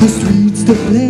the streets to play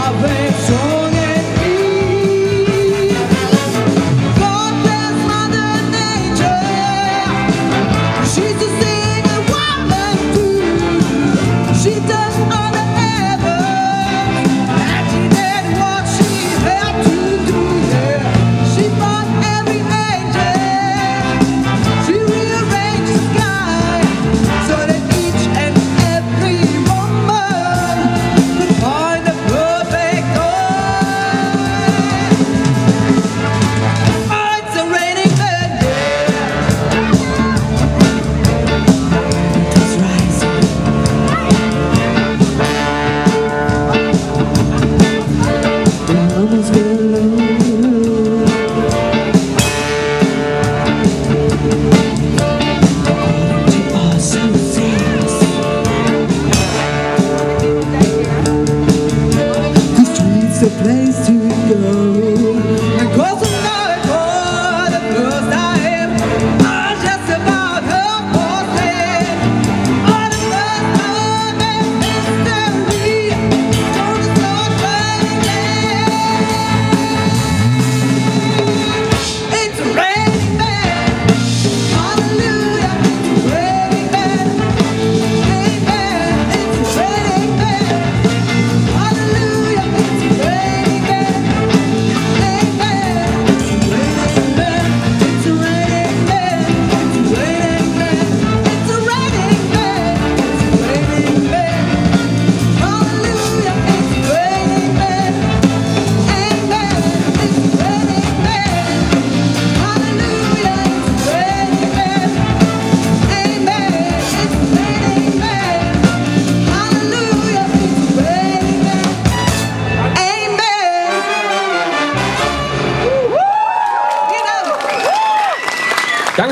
Love with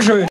Dankeschön.